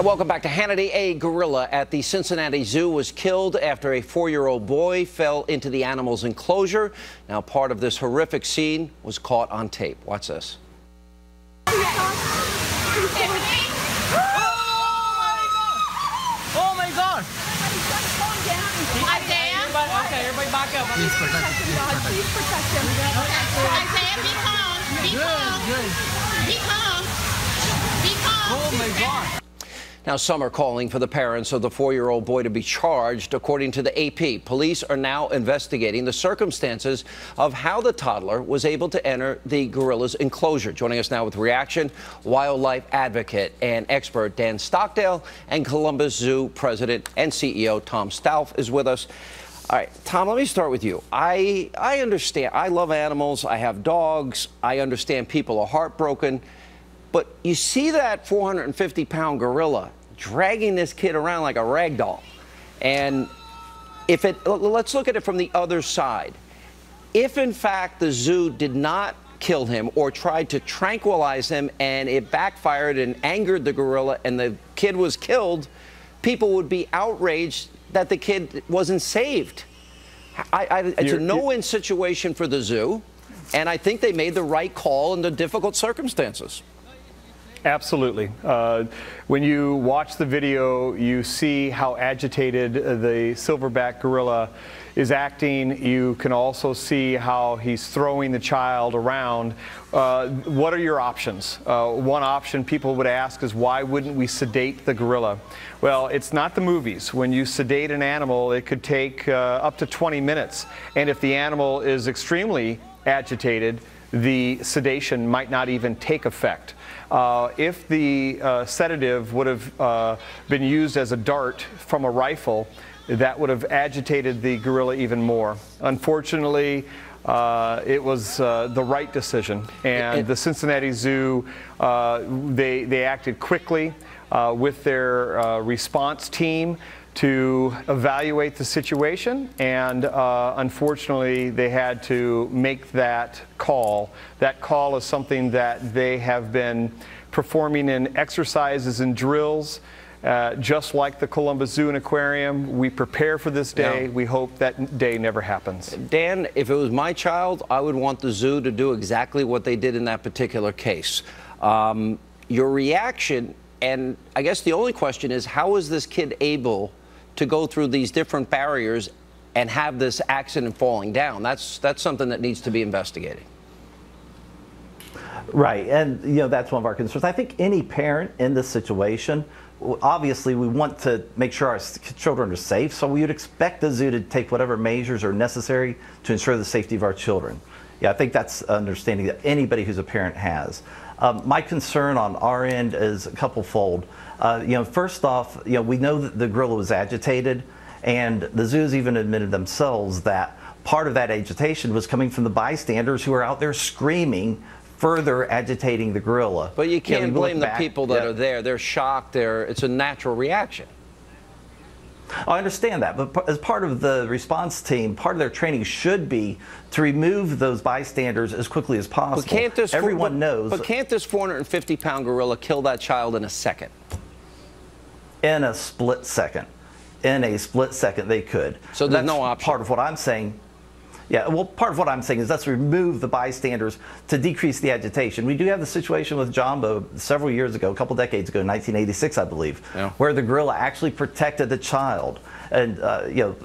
And welcome back to Hannity. A gorilla at the Cincinnati Zoo was killed after a four-year-old boy fell into the animal's enclosure. Now, part of this horrific scene was caught on tape. Watch this. Oh my god! Okay, everybody back up. Please protect him. Please protect him. Isaiah, be calm. Be calm. Be calm. Be calm. Oh my god. Now, some are calling for the parents of the four-year-old boy to be charged. According to the AP, police are now investigating the circumstances of how the toddler was able to enter the gorilla's enclosure. Joining us now with reaction, wildlife advocate and expert Dan Stockdale and Columbus Zoo president and CEO Tom Stalf is with us. All right, Tom, let me start with you. I, I understand. I love animals. I have dogs. I understand people are heartbroken. But you see that 450 pound gorilla dragging this kid around like a rag doll. And if it, let's look at it from the other side. If in fact the zoo did not kill him or tried to tranquilize him and it backfired and angered the gorilla and the kid was killed, people would be outraged that the kid wasn't saved. I, I, it's a no-win situation for the zoo, and I think they made the right call in the difficult circumstances. Absolutely. Uh, when you watch the video, you see how agitated the silverback gorilla is acting. You can also see how he's throwing the child around. Uh, what are your options? Uh, one option people would ask is why wouldn't we sedate the gorilla? Well, it's not the movies. When you sedate an animal, it could take uh, up to 20 minutes. And if the animal is extremely agitated, the sedation might not even take effect. Uh, if the uh, sedative would have uh, been used as a dart from a rifle, that would have agitated the gorilla even more. Unfortunately, uh, it was uh, the right decision, and the Cincinnati Zoo uh, they they acted quickly with their response team to evaluate the situation, and uh, unfortunately, they had to make that call. That call is something that they have been performing in exercises and drills. Uh, just like the Columbus Zoo and Aquarium, we prepare for this day. Yeah. We hope that day never happens. Dan, if it was my child, I would want the zoo to do exactly what they did in that particular case. Um, your reaction, and I guess the only question is, how is this kid able to go through these different barriers and have this accident falling down? That's that's something that needs to be investigated. Right, and you know that's one of our concerns. I think any parent in this situation, obviously, we want to make sure our children are safe. So we would expect the zoo to take whatever measures are necessary to ensure the safety of our children. Yeah, I think that's understanding that anybody who's a parent has. Um, my concern on our end is a couple fold. Uh, you know, first off, you know, we know that the gorilla was agitated, and the zoos even admitted themselves that part of that agitation was coming from the bystanders who are out there screaming further agitating the gorilla. But you can't you know, blame the back, people that yeah. are there. They're shocked. They're, it's a natural reaction. I understand that, but as part of the response team, part of their training should be to remove those bystanders as quickly as possible. But can't this Everyone but, knows. But can't this 450 pound gorilla kill that child in a second? In a split second. In a split second, they could. So there's That's no option. Part of what I'm saying. Yeah, well, part of what I'm saying is let's remove the bystanders to decrease the agitation. We do have the situation with Jambo several years ago, a couple decades ago, 1986, I believe, Yeah. where the gorilla actually protected the child. And uh, you know,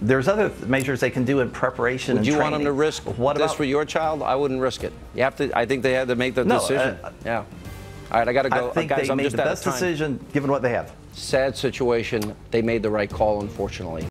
there's other measures they can do in preparation. Would and you want them to risk what this about, for your child? I wouldn't risk it. You have to. I think they had to make the No, decision. uh, yeah. All right, I got to go. I think Guys, they I'm made the best decision given what they have. Sad situation. They made the right call, unfortunately.